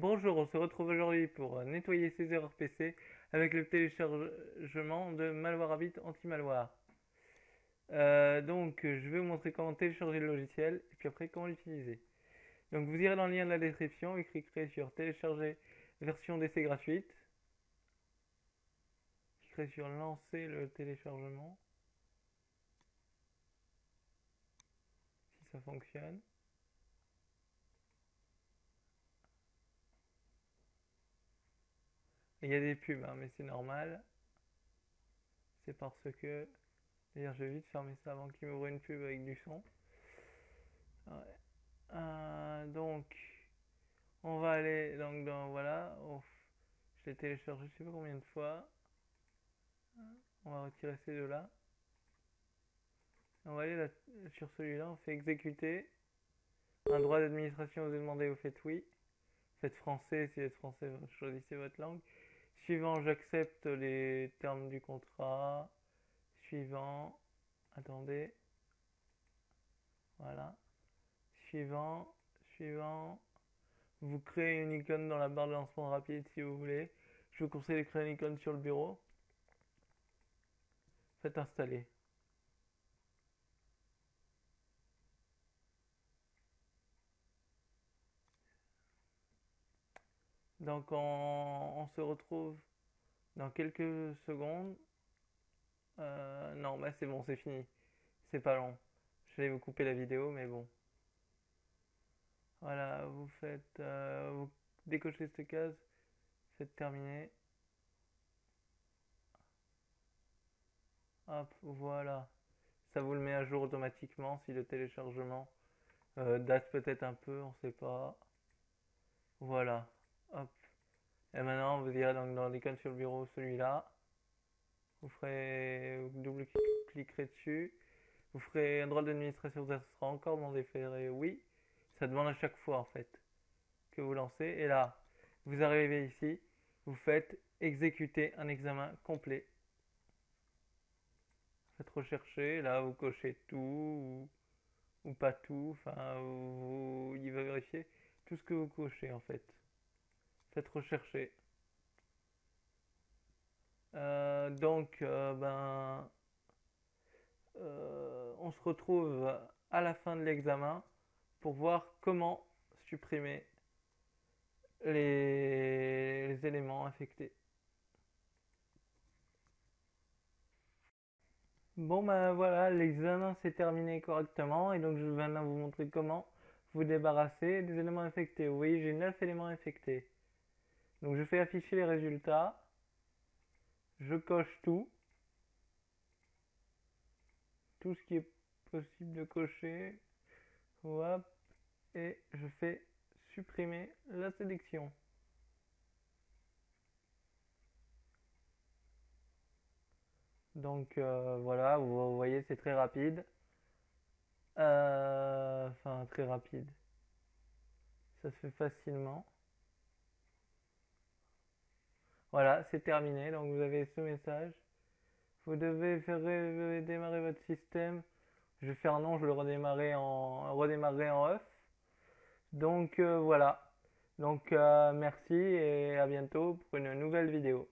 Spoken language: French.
Bonjour, on se retrouve aujourd'hui pour nettoyer ses erreurs PC avec le téléchargement de Malwarebytes anti-malware. Euh, donc, je vais vous montrer comment télécharger le logiciel et puis après comment l'utiliser. Donc, vous irez dans le lien de la description et cliquerez sur télécharger version d'essai gratuite. Cliquerez sur lancer le téléchargement. Si ça fonctionne. Il y a des pubs, hein, mais c'est normal. C'est parce que... D'ailleurs, je vais vite fermer ça avant qu'il m'ouvre une pub avec du son. Euh, donc, on va aller donc dans voilà. je l'ai téléchargé, je sais pas combien de fois. On va retirer ces deux-là. On va aller sur celui-là, on fait exécuter. Un droit d'administration, vous est demandé, vous faites oui. Faites français, si vous êtes français, choisissez votre langue. Suivant, j'accepte les termes du contrat. Suivant, attendez. Voilà. Suivant, suivant. Vous créez une icône dans la barre de lancement rapide si vous voulez. Je vous conseille de créer une icône sur le bureau. Faites installer. Donc on, se retrouve dans quelques secondes. Euh, non, bah c'est bon, c'est fini. C'est pas long. Je vais vous couper la vidéo, mais bon. Voilà, vous faites, euh, vous décochez cette case, faites terminer. Hop, voilà. Ça vous le met à jour automatiquement si le téléchargement euh, date peut-être un peu, on sait pas. Voilà. Hop. Et maintenant, vous irez donc dans l'icône sur le bureau, celui-là. Vous ferez, vous double-cliquerez dessus. Vous ferez un droit d'administration, ça sera encore demandé faire oui. Ça demande à chaque fois en fait que vous lancez. Et là, vous arrivez ici, vous faites exécuter un examen complet. Faites rechercher, là vous cochez tout ou, pas tout. Enfin, il va vérifier tout ce que vous cochez en fait faites rechercher. Euh, donc, euh, ben, euh, on se retrouve à la fin de l'examen pour voir comment supprimer les, les éléments infectés. Bon ben voilà, l'examen s'est terminé correctement et donc je vais maintenant vous montrer comment vous débarrasser des éléments infectés. Oui, j'ai 9 éléments infectés. Donc je fais afficher les résultats. Je coche tout. Tout ce qui est possible de cocher. Hop. Et je fais supprimer la sélection. Donc euh, voilà, vous voyez, c'est très rapide. Euh, enfin, très rapide. Ça se fait facilement. Voilà, c'est terminé. Donc vous avez ce message. Vous devez faire redémarrer votre système. Je vais faire non, je le redémarrer en redémarrer en off. Donc euh, voilà. Donc euh, merci et à bientôt pour une nouvelle vidéo.